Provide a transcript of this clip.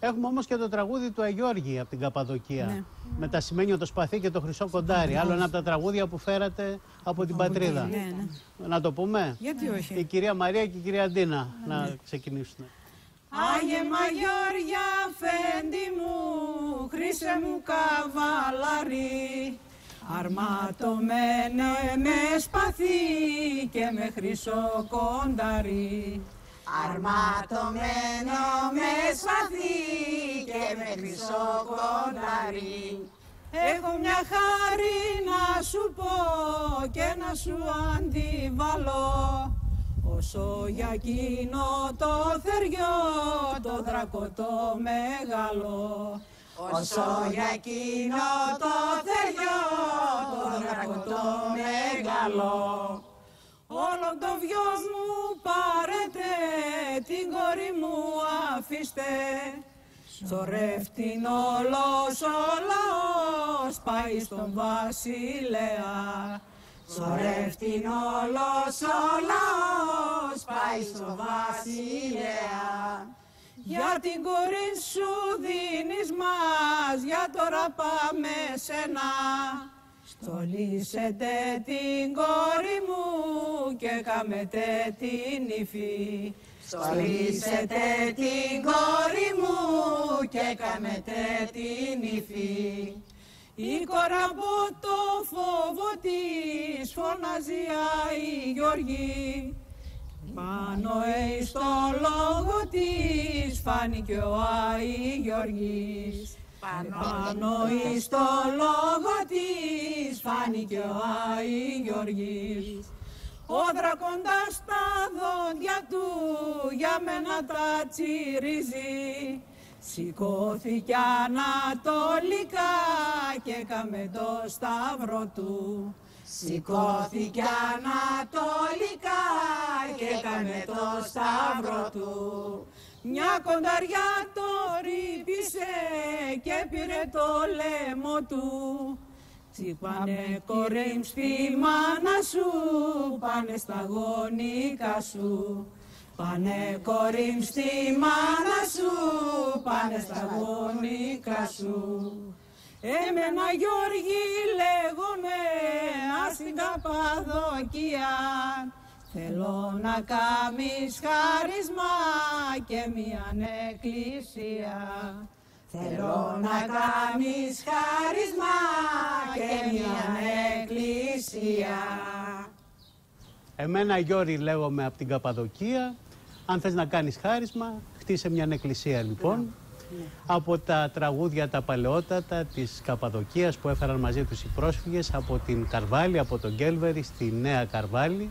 Έχουμε όμως και το τραγούδι του Αγιώργη από την Καπαδοκία. Ναι. Με τα σημαίνιο το σπαθί και το χρυσό κοντάρι. Άλλο ένα από τα τραγούδια που φέρατε από την πατρίδα. Ναι, ναι. Να το πούμε; Γιατί όχι. Η κυρία Μαρία και η κυρία Αντίνα να ξεκινήσουν. Άγιε Μαγιόρια φέντη μου, χρήσε μου καβαλάρι Αρματωμένο με σπαθί και με χρυσό κοντάρι Αρματωμένο με σπαθί και με χρυσό κοντάρι. Έχω μια χάρη να σου πω και να σου αντιβαλώ Όσο για εκείνο το θεριό το δράκο το μεγάλο Όσο για εκείνο το θεριό το δράκο το μεγάλο. Όλο το βιος μου πάρετε, την κόρη μου αφήστε. Στο ρεύτην όλος ο λαός πάει στον βασιλέα. Στο ρεύτην όλος ο λαός πάει στο βασιλέα. Για την κόρη σου δίνεις μας, για τώρα πάμε σένα Στολίσετε την κόρη μου και κάμετε την υφή Στολίσετε την κόρη μου και κάνετε την υφή. Η κόρα από το φόβο της φωνάζει η Γιώργη πάνω εις το λόγο της φάνηκε ο Άι Γιώργης πάνω. Εις το λόγο της φάνηκε ο Άι Γιώργης ο δρακόντας τα δόντια του για μένα τα τσιρίζει. Σηκώθηκε ανατολικά και έκαμε το σταυρό του. Σηκώθηκε ανατολικά και έκανε το σταυρό του. Μια κονταριά το ρίπησε και πήρε το λαιμό του Τσιπάνε κορέμ στη μάνα σου, πάνε στα γονικά σου. Πάνε κορίμ στη μάνα σου, πάνε στα γονικά σου. Εμένα Γιώργη λέγομαι, ας την Καπαδοκία Θέλω να κάνεις χάρισμα και μια εκκλησία Θέλω να κάνεις χάρισμα και μια εκκλησία. Εμένα Γιώρη λέγομαι από την Καπαδοκία. Αν θες να κάνεις χάρισμα, χτίσε μια εκκλησία λοιπόν. Από τα τραγούδια τα παλαιότατα της Καπαδοκίας που έφεραν μαζί τους οι πρόσφυγες από την Καρβάλη, από τον Γκέλβερη στη Νέα Καρβάλη